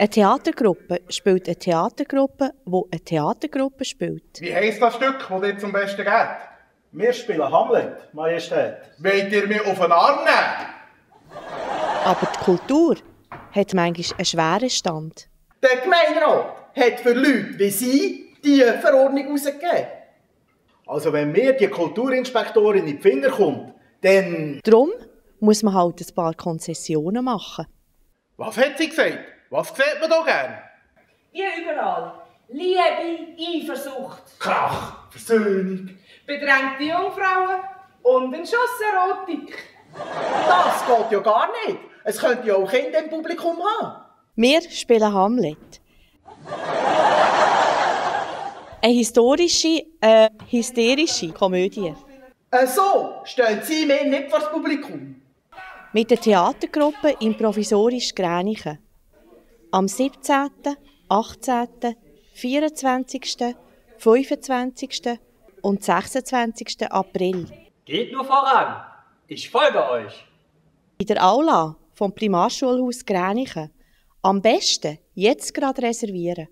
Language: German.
Eine Theatergruppe spielt eine Theatergruppe, wo eine Theatergruppe spielt. Wie heisst das Stück, das dir zum Besten geht? Wir spielen Hamlet, Majestät. Wollt ihr mich auf den Arm nehmen? Aber die Kultur hat manchmal einen schweren Stand. Der Gemeinderat hat für Leute wie Sie die Verordnung herausgegeben. Also wenn mir die Kulturinspektorin in die Finger kommt, dann... Darum muss man halt ein paar Konzessionen machen. Was hat sie gesagt? Was sieht man da gern? Wie überall. Liebe, Eifersucht, Krach, Versöhnung. bedrängte Jungfrauen und ein Schuss Erotik. Das geht ja gar nicht. Es könnte ja auch Kinder im Publikum haben. Wir spielen Hamlet. Eine historische, äh, hysterische Komödie. Äh, so stellen Sie mir nicht vor das Publikum. Mit der Theatergruppe im provisorisch Gränichen. Am 17., 18., 24., 25. und 26. April. Geht nur voran. Ich folge euch. In der Aula vom Primarschulhaus Gränichen. Am besten jetzt gerade reservieren.